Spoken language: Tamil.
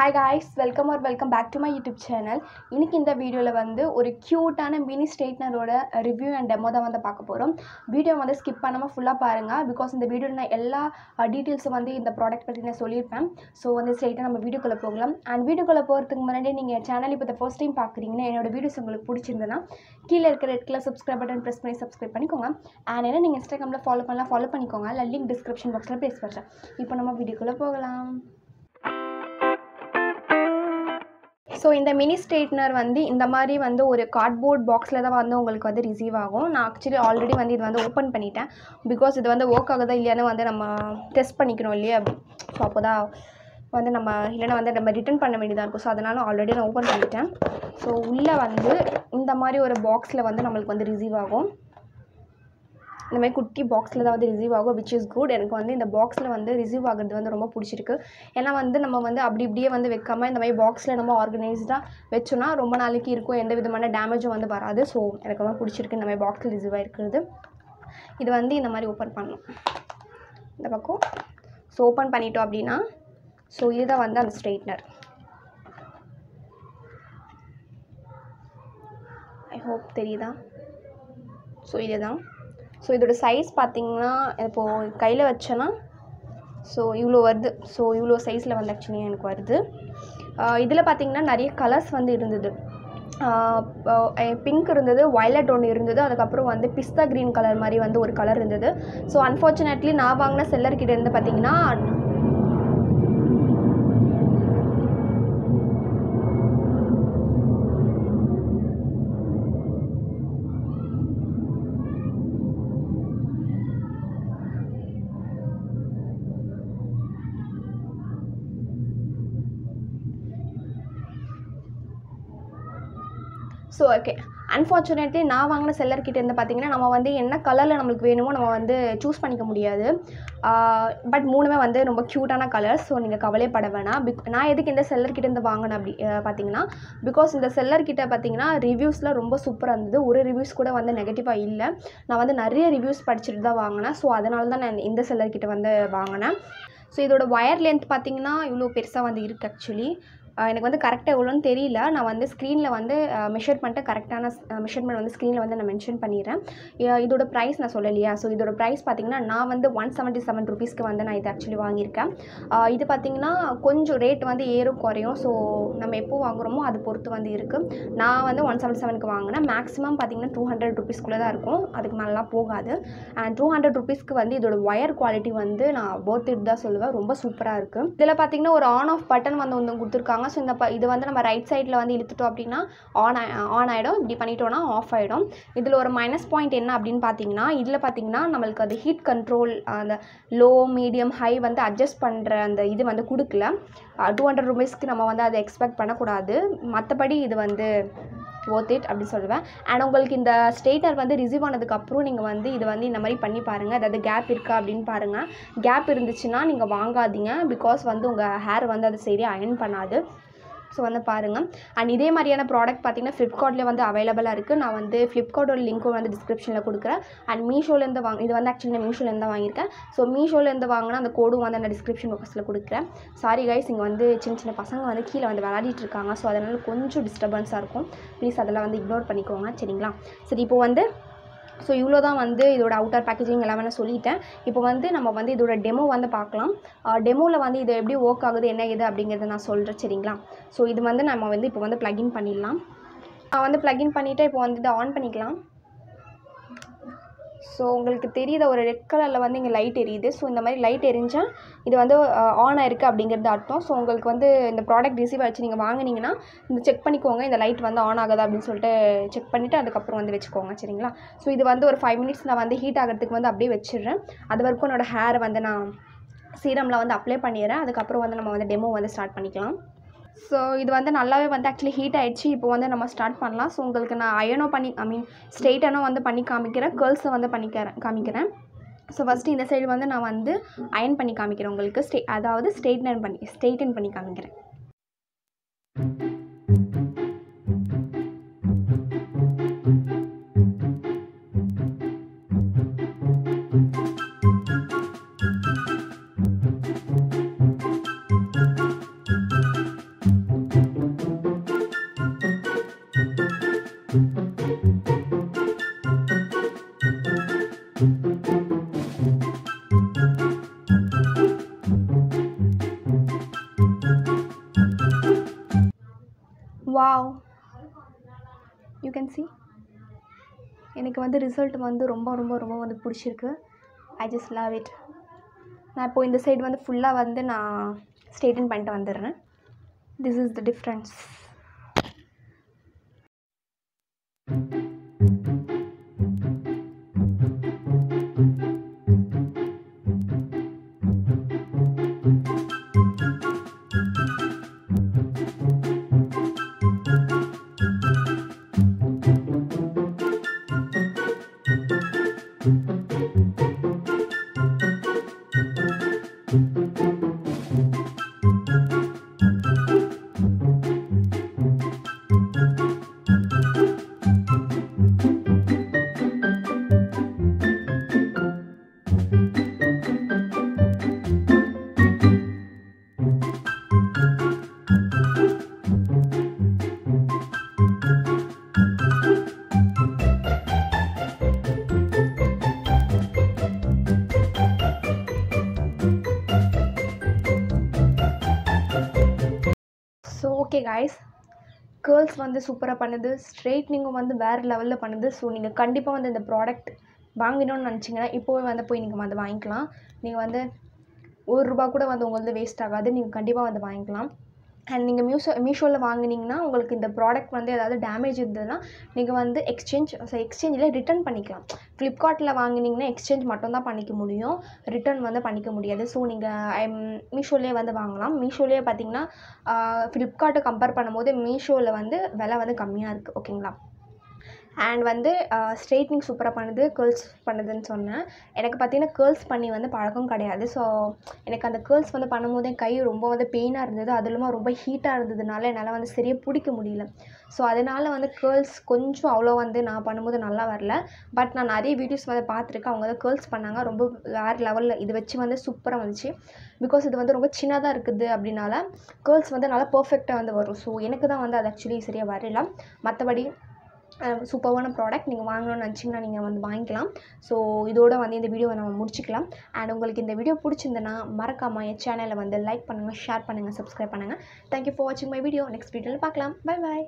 Hi guys welcome uh welcome back to my YouTube channel இன்னைக்கு இந்த வீடியோவில் வந்து ஒரு க்யூட்டான மினி ஸ்ட்ரெயிட்னரோட ரிவ்யூ அண்ட் டெமோ தான் வந்து பார்க்க போகிறோம் வீடியோ வந்து ஸ்கிப் பண்ணாமல் ஃபுல்லாக பாருங்கள் பிகாஸ் இந்த வீடியோவில் நான் எல்லா டீட்டெயில்ஸும் வந்து இந்த ப்ராடக்ட் பற்றி நான் சொல்லியிருப்பேன். ஸோ வந்து ஸ்ட்ரெயிட்டாக நம்ம வீடியோக்குள்ளே போகலாம். அண்ட் வீடியோக்குள்ளே போகிறதுக்கு முன்னாடி நீங்கள் சேனல் இப்போ ஃபர்ஸ்ட் டைம் பார்க்குறீங்கன்னா என்னோடய வீடியோஸ் உங்களுக்கு பிடிச்சிருந்ததுன்னா கீழே இருக்கிற red colour subscribe button press பண்ணி சப்ஸ்கிரைப் பண்ணிக்கோங்க. அண்ட் என்ன நீங்கள் இன்ஸ்டாகிராமில் ஃபாலோ பண்ணலாம் ஃபாலோ பண்ணிக்கோங்க. இல்லை லிங்க் டிஸ்கிரிப்ஷன் பாக்ஸில் ப்ளேஸ் பண்ணுறேன் இப்போ நம்ம வீடியோக்குள்ளே போகலாம். ஸோ இந்த மினி ஸ்ட்ரெயிட்னர் வந்து இந்த மாதிரி வந்து ஒரு கார்ட்போர்ட் பாக்ஸில் தான் வந்து உங்களுக்கு வந்து ரிசீவ் ஆகும். நான் ஆக்சுவலி ஆல்ரெடி வந்து இது வந்து ஓப்பன் பண்ணிட்டேன். பிகாஸ் இது வந்து ஒர்க் ஆகுதா இல்லையான்னு வந்து நம்ம டெஸ்ட் பண்ணிக்கணும் இல்லையா? ஸோ அப்போ தான் வந்து நம்ம இல்லைன்னா வந்து நம்ம ரிட்டர்ன் பண்ண வேண்டியதாக இருக்கும். ஸோ அதனால் ஆல்ரெடி நான் ஓப்பன் பண்ணிட்டேன். ஸோ உள்ளே வந்து இந்த மாதிரி ஒரு பாக்ஸில் வந்து நம்மளுக்கு வந்து ரிசீவ் ஆகும். இந்த மாதிரி குட்டி பாக்ஸில் தான் வந்து ரிசீவ் ஆகும் விச் இஸ் குட் எனக்கு வந்து இந்த பாக்ஸில் வந்து ரிசீவ் ஆகிறது வந்து ரொம்ப பிடிச்சிருக்கு. ஏன்னா வந்து நம்ம வந்து அப்படி இப்படியே வந்து வைக்காமல் இந்த மாதிரி பாக்ஸில் நம்ம ஆர்கனைஸ்டாக வச்சோன்னா ரொம்ப நாளைக்கு இருக்கும் எந்த விதமான டேமேஜும் வந்து வராது. ஸோ எனக்கு ரொம்ப பிடிச்சிருக்கு இந்த மாதிரி பாக்ஸில் ரிசீவ் ஆகிருக்கிறது இது வந்து இந்த மாதிரி ஓப்பன் பண்ணணும். இந்த பக்கம். ஸோ ஓப்பன் பண்ணிட்டோம் அப்படின்னா ஸோ இதுதான் வந்து அந்த ஸ்ட்ரெயிட்னர் ஐ ஹோப் தெரியுதா? ஸோ இதுதான். ஸோ இதோட சைஸ் பார்த்திங்கன்னா இப்போது கையில் வச்சேன்னா ஸோ இவ்வளோ வருது. ஸோ இவ்வளோ சைஸில் வந்து ஆக்சுவலி எனக்கு வருது. இதில் பார்த்திங்கன்னா நிறைய கலர்ஸ் வந்து இருந்தது. பிங்க் இருந்தது வயலட் ஒன்று இருந்தது அதுக்கப்புறம் வந்து பிஸ்தா க்ரீன் கலர் மாதிரி வந்து ஒரு கலர் இருந்தது. ஸோ அன்ஃபார்ச்சுனேட்லி நான் வாங்கின செல்லர்கிட்ட இருந்து பார்த்திங்கன்னா ஸோ ஓகே அன்ஃபார்ச்சுனேட்லி நான் வாங்கின செல்லர்கிட்ட இருந்து பார்த்தீங்கன்னா நம்ம வந்து என்ன கலரில் நம்மளுக்கு வேணுமோ நம்ம வந்து சூஸ் பண்ணிக்க முடியாது. பட் மூணுமே வந்து ரொம்ப க்யூட்டான கலர்ஸ் ஸோ நீங்கள் கவலைப்பட வேணாம். பிக் நான் எதுக்கு இந்த செல்லர்கிட்ட இருந்து வாங்கினேன் அப்படி பார்த்தீங்கன்னா பிகாஸ் இந்த செல்லர்கிட்ட பார்த்தீங்கன்னா ரிவ்யூஸில் ரொம்ப சூப்பராக இருந்தது. ஒரு ரிவ்யூஸ் கூட வந்து நெகட்டிவாக இல்லை. நான் வந்து நிறைய ரிவ்யூஸ் படிச்சுட்டு தான் வாங்கினேன். ஸோ அதனால தான் நான் இந்த செல்லர்கிட்ட வந்து வாங்கினேன். ஸோ இதோட ஒயர் லென்த் பார்த்தீங்கன்னா இவ்வளோ பெருசாக வந்து இருக்குது ஆக்சுவலி எனக்கு வந்து கரெக்டாக எவ்வளோன்னு தெரியல. நான் வந்து ஸ்க்ரீனில் வந்து மெஷர் பண்ணிட்டு கரெக்டான மெஷர்மெண்ட் வந்து ஸ்க்ரீனில் வந்து நான் மென்ஷன் பண்ணிடுறேன். இதோட ப்ரைஸ் நான் சொல்லலையா? ஸோ இதோட ப்ரைஸ் பார்த்தீங்கன்னா நான் வந்து ஒன் செவன்ட்டி செவன் ருபீஸ்க்கு வந்து நான் இது ஆக்சுவலி வாங்கியிருக்கேன். இது பார்த்தீங்கன்னா கொஞ்சம் ரேட் வந்து ஏறும் குறையும். ஸோ நம்ம எப்போ வாங்குகிறோமோ அது பொறுத்து வந்து இருக்குது நான் வந்து ஒன் செவன்ட்டி செவனுக்கு வாங்கினேன். மேக்ஸிமம் பார்த்திங்கன்னா டூ ஹண்ட்ரட் ருபீஸ்க்குள்ளே தான் இருக்கும். அதுக்கு மேலாம் போகாது. அண்ட் டூ ஹண்ட்ரட் ருபீஸ்க்கு வந்து இதோட ஒயர் குவாலிட்டி வந்து நான் போர்த் தான் சொல்லுவேன். ரொம்ப சூப்பராக இருக்குது இதில் பார்த்தீங்கன்னா ஒரு ஆன் ஆஃப் பட்டன் வந்து ஒன்று கொடுத்துருக்காங்க. ஸோ இந்த ப இது வந்து நம்ம ரைட் சைடில் வந்து இழுத்துட்டோம் அப்படின்னா ஆன் ஆன் ஆகிடும் இப்படி பண்ணிட்டோன்னா ஆஃப் ஆகிடும் இதில் ஒரு மைனஸ் பாயிண்ட் என்ன அப்படின்னு பார்த்தீங்கன்னா இதில் பார்த்தீங்கன்னா நம்மளுக்கு அது ஹீட் கண்ட்ரோல் அந்த லோ மீடியம் ஹை வந்து அட்ஜஸ்ட் பண்ணுற அந்த இது வந்து கொடுக்கல. டூ ஹண்ட்ரட் ருபீஸ்க்கு நம்ம வந்து அதை எக்ஸ்பெக்ட் பண்ணக்கூடாது. மற்றபடி இது வந்து ஒர்த் இட் அப்படின்னு சொல்லுவேன். அண்ட் உங்களுக்கு இந்த ஸ்டேட்டர் வந்து ரிசீவ் ஆனதுக்கப்புறம் நீங்கள் வந்து இது வந்து இந்த மாதிரி பண்ணி பாருங்கள் அதாவது கேப் இருக்கா அப்படின்னு பாருங்கள் கேப் இருந்துச்சுன்னா நீங்கள் வாங்காதீங்க. பிகாஸ் வந்து உங்கள் ஹேர் வந்து அது சரியாக அயன் பண்ணாது. ஸோ வந்து பாருங்கள் அண்ட் இதே மாதிரியான ப்ராடக்ட் பார்த்தீங்கன்னா ஃப்ளிப்கார்ட்லேயே வந்து அவைலபிளாக இருக்குது நான் வந்து ஃப்ளிப்கார்ட்டோட லிங்க்கும் வந்து டிஸ்கிரிப்ஷனில் கொடுக்குறேன். அண்ட் மீஷோலேருந்து வாங்க இது வந்து ஆக்சுவலி நான் மீஷோலேருந்து தான் வாங்கியிருக்கேன். ஸோ மீஷோலேருந்து வாங்கினா அந்த கோடும் வந்து நான் டிஸ்கிரிப்ஷன் பாக்ஸில் கொடுக்குறேன். சாரி கைஸ் இங்கே வந்து சின்ன சின்ன பசங்க வந்து கீழே வந்து விளையாடிட்டு இருக்காங்க. ஸோ அதனால் கொஞ்சம் டிஸ்டர்பன்ஸாக இருக்கும். ப்ளீஸ் அதெல்லாம் வந்து இக்னோர் பண்ணிக்கோங்க. சரிங்களா? சரி இப்போ வந்து ஸோ இவ்வளோ தான் வந்து இதோட அவுட்டர் பேக்கேஜிங் எல்லாமே நான் சொல்லிட்டேன். இப்போ வந்து நம்ம வந்து இதோட டெமோ வந்து பார்க்கலாம். டெமோவில் வந்து இது எப்படி ஒர்க் ஆகுது என்ன இது அப்படிங்கிறத நான் சொல்கிறேன் சரிங்களா? ஸோ இது வந்து நம்ம வந்து இப்போ வந்து ப்ளகின் பண்ணிடலாம். நான் வந்து ப்ளக்இன் பண்ணிவிட்டு இப்போ வந்து இதை ஆன் பண்ணிக்கலாம். ஸோ உங்களுக்கு தெரியுத ஒரு ரெட் கலரில் வந்து இங்கே லைட் எரியுது. ஸோ இந்த மாதிரி லைட் எரிஞ்சால் இது வந்து ஆன் ஆயிருக்கு அப்படிங்கிறது அர்த்தம். ஸோ உங்களுக்கு வந்து இந்த ப்ராடக்ட் ரிசீவ் ஆச்சு நீங்கள் வாங்கினீங்கன்னா இந்த செக் பண்ணிக்கோங்க. இந்த லைட் வந்து ஆன் ஆகுதா அப்படின்னு சொல்லிட்டு செக் பண்ணிவிட்டு அதுக்கப்புறம் வந்து வச்சுக்கோங்க சரிங்களா? ஸோ இது வந்து ஒரு ஃபைவ் மினிட்ஸ் நான் வந்து ஹீட் ஆகிறதுக்கு வந்து அப்படியே வச்சிடுறேன். அது வரைக்கும் என்னோடய ஹேரை வந்து நான் சீரமில் வந்து அப்ளை பண்ணிடுறேன். அதுக்கப்புறம் வந்து நம்ம வந்து டெமோ வந்து ஸ்டார்ட் பண்ணிக்கலாம். ஸோ இது வந்து நல்லாவே வந்து ஆக்சுவலி ஹீட் ஆகிடுச்சு இப்போ வந்து நம்ம ஸ்டார்ட் பண்ணலாம். ஸோ உங்களுக்கு நான் அயனோ பண்ணி ஐ மீன் ஸ்ட்ரெயிட்டனோ வந்து பண்ணி காமிக்கிறேன். கேர்ள்ஸை வந்து பண்ணிக்கிறேன் காமிக்கிறேன். ஸோ ஃபஸ்ட்டு இந்த சைடு வந்து நான் வந்து அயன் பண்ணி காமிக்கிறேன் உங்களுக்கு. ஸ்டே அதாவது ஸ்ட்ரெயிட்டன் பண்ணி ஸ்ட்ரெயிட்டன் பண்ணி காமிக்கிறேன். யூ எனக்கு வந்து ரிசல்ட் வந்து ரொம்ப ரொம்ப ரொம்ப வந்து பிடிச்சிருக்கு. ஐ ஜஸ்ட் லவ் இட் நான் இப்போ இந்த சைடு வந்து ஃபுல்லாக வந்து நான் ஸ்ட்ரெயிட்டன் பண்ணிட்டு வந்துடுறேன். This is the difference okay guys girls வந்து சூப்பராக பண்ணுது. ஸ்ட்ரெயிட்னிங்கும் வந்து வேறு லெவலில் பண்ணுது. ஸோ நீங்கள் கண்டிப்பாக வந்து இந்த ப்ராடக்ட் வாங்கணும்னு நினச்சிங்கன்னா இப்போவே வந்து போய் நீங்கள் வந்து வாங்கிக்கலாம். நீங்கள் வந்து ஒரு ரூபா கூட வந்து உங்களுக்கு வேஸ்ட் ஆகாது. நீங்கள் கண்டிப்பாக வந்து வாங்கிக்கலாம். அண்ட் நீங்கள் மியூசோ மீஷோவில் வாங்குனீங்கன்னா உங்களுக்கு இந்த ப்ராடக்ட் வந்து ஏதாவது டேமேஜ் இருந்ததுன்னா நீங்கள் வந்து எக்ஸ்சேஞ்ச் எக்ஸ்சேஞ்சில் ரிட்டர்ன் பண்ணிக்கலாம். ஃப்ளிப்கார்ட்டில் வாங்குனீங்கன்னா எக்ஸ்சேஞ்ச் மட்டும்தான் பண்ணிக்க முடியும். ரிட்டர்ன் வந்து பண்ணிக்க முடியாது. ஸோ நீங்கள் um, மீஷோலேயே வந்து வாங்கலாம். மீஷோலேயே பார்த்தீங்கன்னா ஃப்ளிப்கார்ட்டை கம்பேர் பண்ணும்போது மீஷோவில் வந்து விலை வந்து கம்மியாக இருக்குது ஓகேங்களா அண்ட் வந்து ஸ்ட்ரெயிட்னிங் சூப்பராக பண்ணுது கேர்ள்ஸ் பண்ணுதுன்னு சொன்னேன். எனக்கு பார்த்தீங்கன்னா கேர்ள்ஸ் பண்ணி வந்து பழக்கம் கிடையாது. ஸோ எனக்கு அந்த கேர்ள்ஸ் வந்து பண்ணும்போது என் கை ரொம்ப வந்து பெயினாக இருந்தது. அது இல்லாமல் ரொம்ப ஹீட்டாக இருந்ததுனால என்னால் வந்து சரியாக பிடிக்க முடியல. ஸோ அதனால் வந்து கேர்ள்ஸ் கொஞ்சம் அவ்வளோ வந்து நான் பண்ணும்போது நல்லா வரல. பட் நான் நிறைய வீடியோஸ் வந்து பார்த்துருக்கேன். அவங்க வந்து கேர்ள்ஸ் பண்ணாங்க. ரொம்ப வேறு லெவலில் இது வச்சு வந்து சூப்பராக வந்துச்சு. பிகாஸ் இது வந்து ரொம்ப சின்னதாக இருக்குது அப்படின்னால கேர்ள்ஸ் வந்து நல்லா பர்ஃபெக்டாக வந்து வரும். ஸோ எனக்கு தான் வந்து அது ஆக்சுவலி சரியாக வரல. மற்றபடி சூப்பரான ப்ராடக்ட் நீங்கள் வாங்கணும்னு நினச்சிங்கன்னா நீங்கள் வந்து வாங்கிக்கலாம். ஸோ இதோட வந்து இந்த வீடியோவை நம்ம முடிச்சுக்கலாம். அண்ட் உங்களுக்கு இந்த வீடியோ பிடிச்சிருந்தனா மறக்காமல் என் சேனலை வந்து லைக் பண்ணுங்கள் ஷேர் பண்ணுங்கள் சப்ஸ்கிரைப் பண்ணுங்கள் தேங்க்யூ ஃபார் வாட்சிங் மை வீடியோ நெக்ஸ்ட் வீடியோவில் பார்க்கலாம். Bye bye